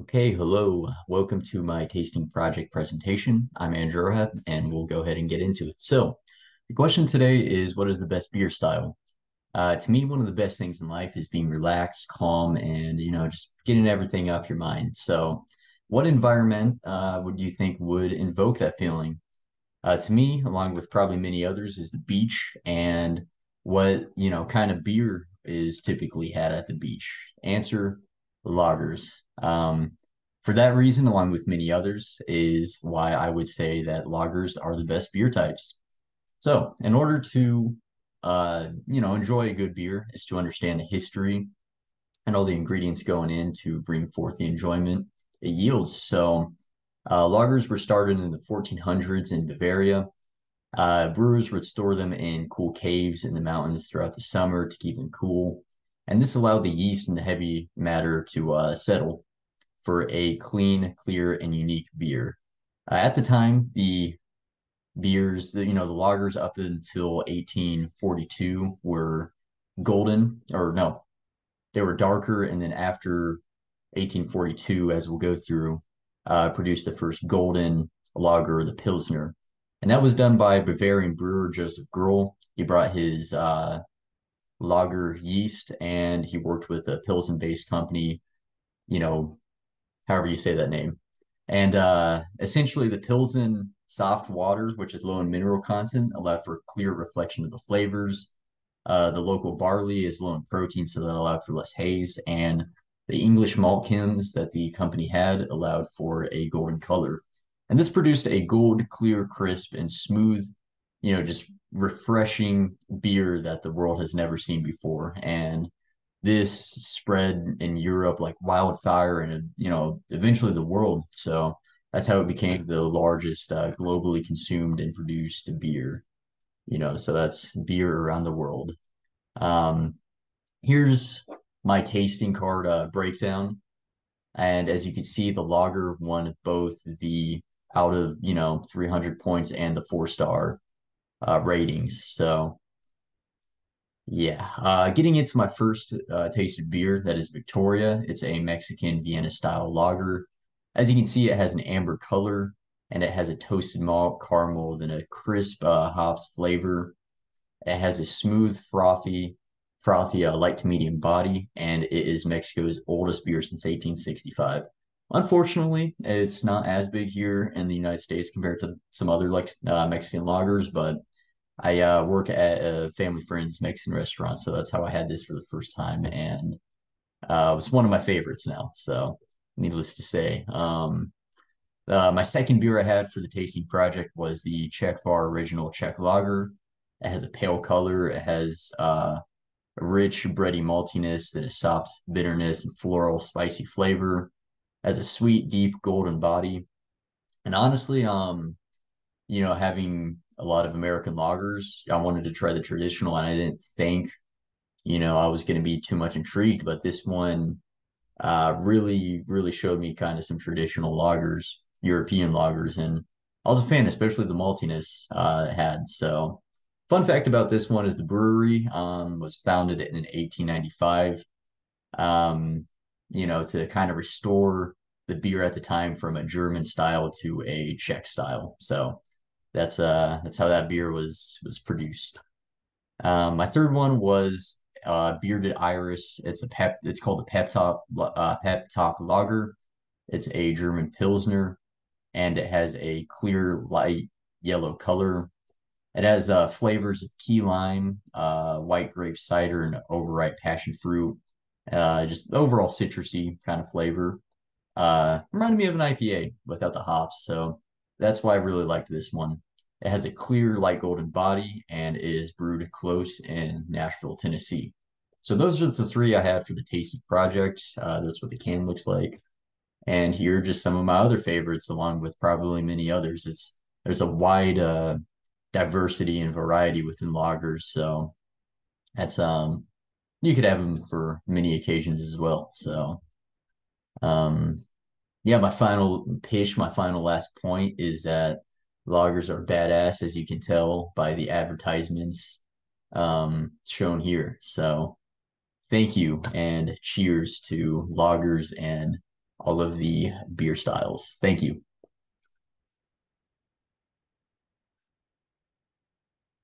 Okay, hello. Welcome to my tasting project presentation. I'm Andrew Ohab, and we'll go ahead and get into it. So, the question today is what is the best beer style? Uh, to me, one of the best things in life is being relaxed, calm, and you know, just getting everything off your mind. So, what environment uh, would you think would invoke that feeling? Uh, to me, along with probably many others, is the beach and what, you know, kind of beer is typically had at the beach. Answer, lagers. Um, for that reason, along with many others, is why I would say that lagers are the best beer types. So, in order to, uh, you know, enjoy a good beer, is to understand the history and all the ingredients going in to bring forth the enjoyment it yields. So, uh, lagers were started in the 1400s in Bavaria. Uh, brewers would store them in cool caves in the mountains throughout the summer to keep them cool. And this allowed the yeast and the heavy matter to uh, settle for a clean, clear, and unique beer. Uh, at the time, the beers, you know, the lagers up until 1842 were golden, or no, they were darker. And then after 1842, as we'll go through, uh, produced the first golden lager, the Pilsner. And that was done by Bavarian brewer Joseph Groll. He brought his uh, lager yeast and he worked with a Pilsen based company, you know, however you say that name. And uh, essentially, the Pilsen soft water, which is low in mineral content, allowed for clear reflection of the flavors. Uh, the local barley is low in protein, so that allowed for less haze. And the English malt kilns that the company had allowed for a golden color. And this produced a gold, clear, crisp, and smooth, you know, just refreshing beer that the world has never seen before. And this spread in Europe like wildfire and, you know, eventually the world. So that's how it became the largest uh, globally consumed and produced beer, you know, so that's beer around the world. Um, here's my tasting card uh, breakdown. And as you can see, the lager won both the out of, you know, 300 points and the four star uh, ratings. So, yeah, uh, getting into my first uh, tasted beer, that is Victoria. It's a Mexican Vienna style lager. As you can see, it has an amber color and it has a toasted malt, caramel, then a crisp uh, hops flavor. It has a smooth, frothy, frothy uh, light to medium body, and it is Mexico's oldest beer since 1865. Unfortunately, it's not as big here in the United States compared to some other like uh, Mexican lagers, but I uh, work at a family friend's Mexican restaurant, so that's how I had this for the first time, and uh, it's one of my favorites now. So, needless to say, um, uh, my second beer I had for the tasting project was the Czechvar Original Czech Lager. It has a pale color. It has uh, a rich, bready maltiness, then a soft bitterness and floral, spicy flavor. It has a sweet, deep, golden body. And honestly, um, you know, having a lot of American lagers. I wanted to try the traditional, and I didn't think, you know, I was going to be too much intrigued. But this one uh, really, really showed me kind of some traditional lagers, European lagers, and I was a fan, especially the maltiness uh, it had. So, fun fact about this one is the brewery um, was founded in 1895. Um, you know, to kind of restore the beer at the time from a German style to a Czech style. So that's uh that's how that beer was was produced. Um, my third one was uh, bearded iris. It's a pep. It's called the Pep Talk uh, Pep Talk Lager. It's a German pilsner, and it has a clear light yellow color. It has uh, flavors of key lime, uh, white grape cider, and overripe passion fruit. Uh, just overall citrusy kind of flavor. Uh, reminded me of an IPA without the hops, so that's why I really liked this one. It has a clear light golden body and is brewed close in Nashville, Tennessee. So those are the three I had for the Tasty Project. Uh, that's what the can looks like. And here are just some of my other favorites, along with probably many others. It's there's a wide uh, diversity and variety within lagers, so that's um you could have them for many occasions as well. So um yeah, my final pitch, my final last point is that lagers are badass, as you can tell by the advertisements um, shown here. So thank you and cheers to lagers and all of the beer styles. Thank you.